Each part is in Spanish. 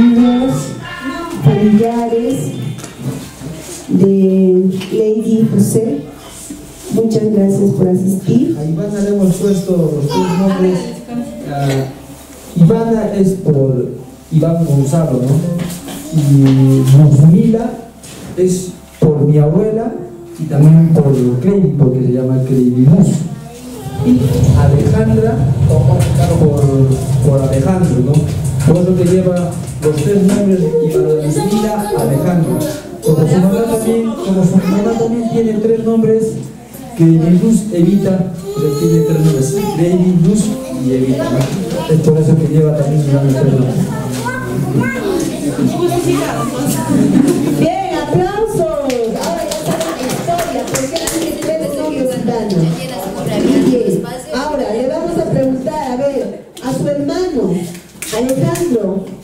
amigos, familiares de Lady José. Muchas gracias por asistir. A Ivana le hemos puesto los dos nombres. Uh, Ivana es por Iván Gonzalo, ¿no? Y Musmila es por mi abuela y también por Craig, porque se llama Mus. Y Alejandra por, por Alejandro, ¿no? Eso que lleva los tres nombres Ivana Musmila Alejandro. Como su mamá también, como su mamá también tiene tres nombres que Luz evita, tiene tres nombres, Lady Luz y Evita. Es por eso que lleva también Iván tres nombres. Bien, aplausos. Alejandro.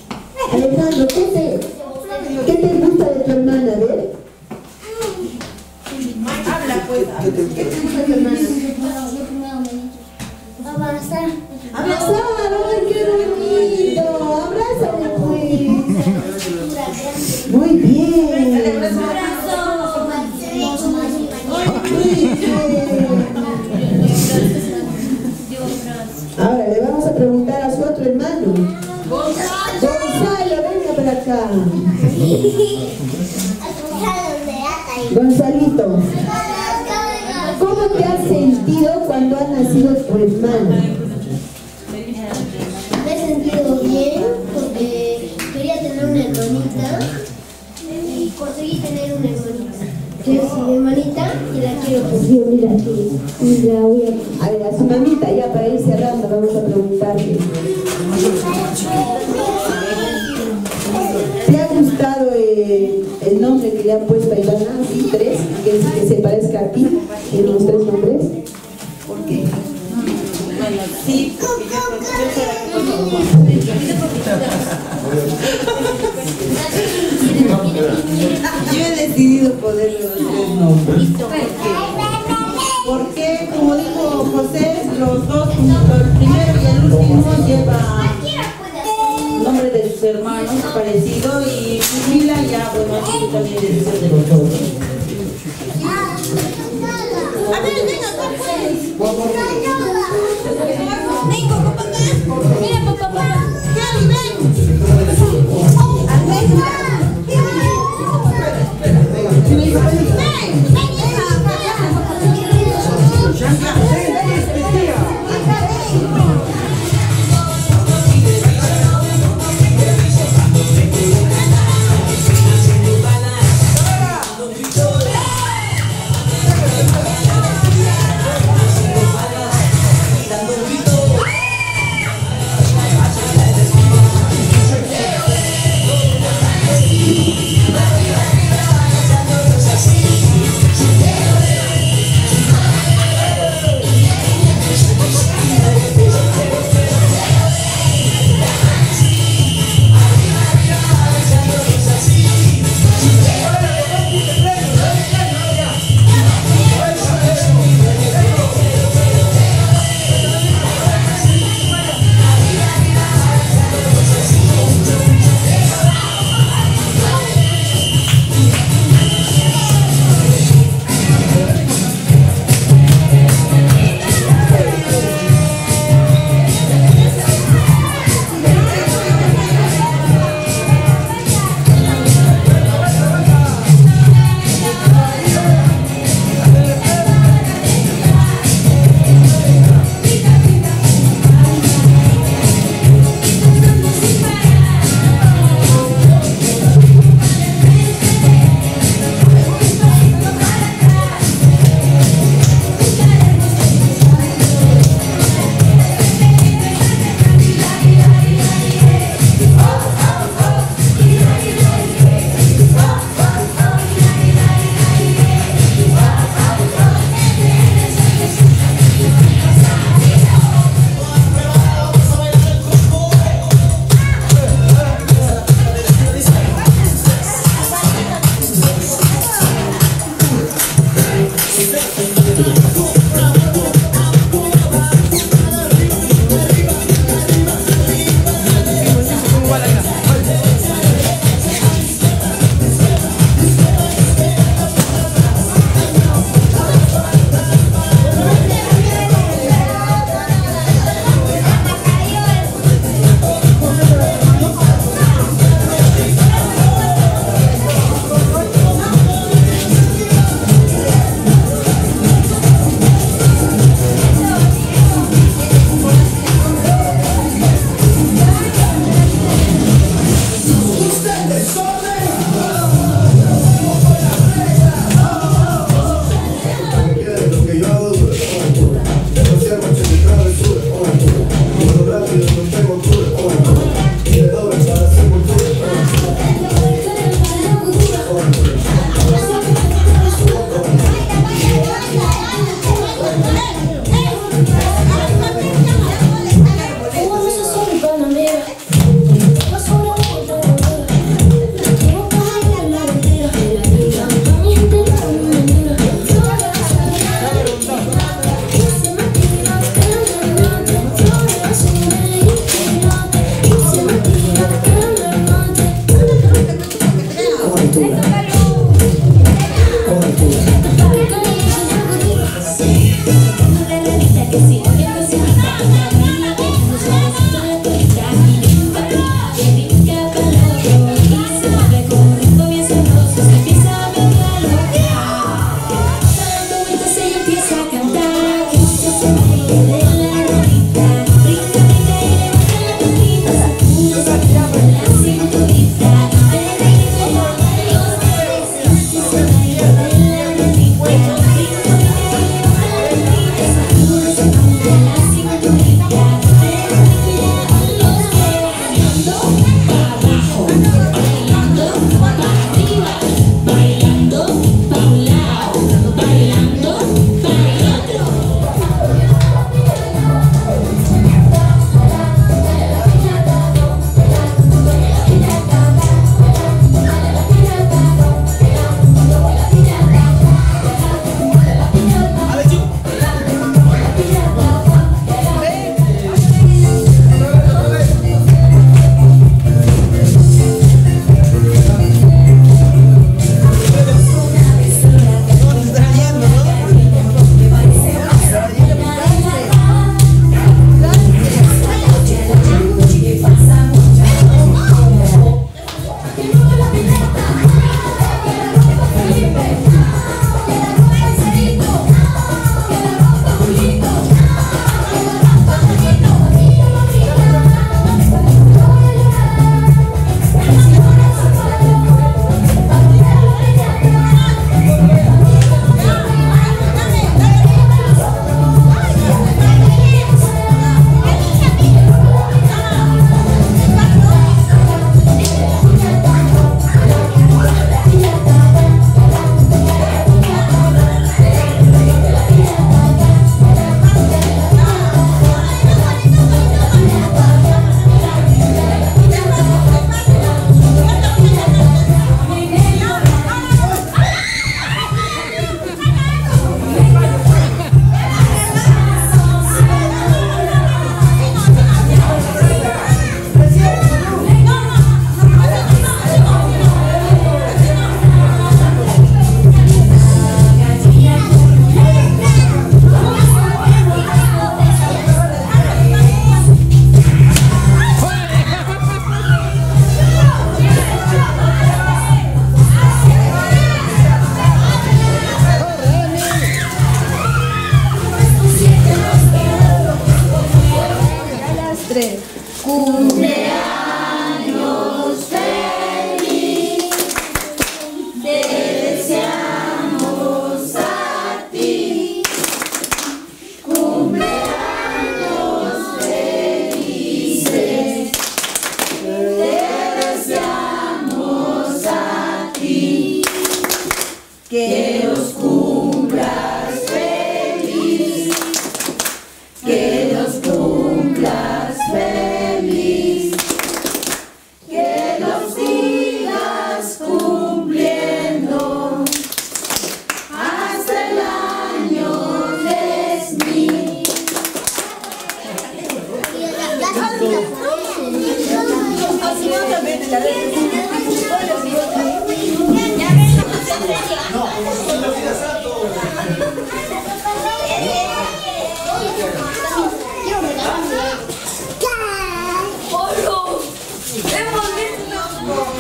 Acá. Gonzalito, ¿cómo te has sentido cuando ha nacido tu hermano? Me he sentido bien porque quería tener una hermanita y conseguí tener una hermanita. Que es mi hermanita y la quiero Dios, mira aquí. Y la voy a... A ver, a su mamita, ya para ir cerrando, vamos a preguntarle. Nombre que le han puesto a Ivana? Sí, tres, que, que se parezca a ti, en los tres nombres. ¿Por qué? Sí, porque yo, he decidido ponerle los tres nombres. Porque, como dijo José, los dos, el primero y el último lleva sus hermanos parecido y Mila ya, bueno, aquí también decisión de los dos. A ver, venga, Vengo,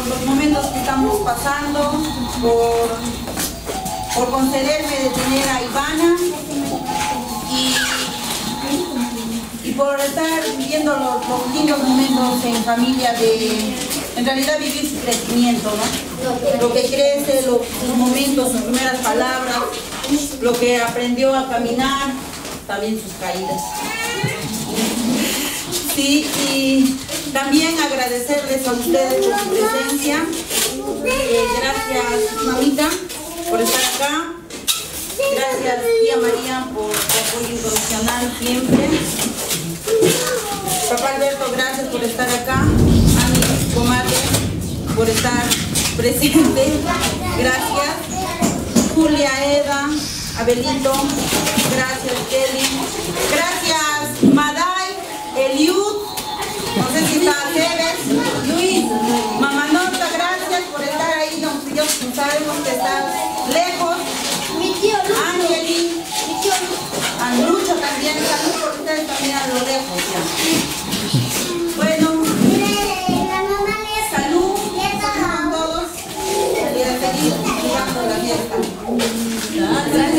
los momentos que estamos pasando, por, por concederme de tener a Ivana y, y por estar viviendo los, los lindos momentos en familia de, en realidad vivir su crecimiento, ¿no? Lo que crece, los, momentos, sus primeras palabras, lo que aprendió a caminar, también sus caídas. Sí, y también agradecerles a ustedes por su presencia. Eh, gracias, mamita, por estar acá. Gracias, tía María, por tu apoyo incondicional siempre. Papá Alberto, gracias por estar acá. A mi comadre, por estar presente. Gracias. Julia, Eda, Abelito. Gracias, Kelly. Gracias, Maday, Eliu. Bueno, salud. A todos. Bienvenidos a la fiesta. Gracias.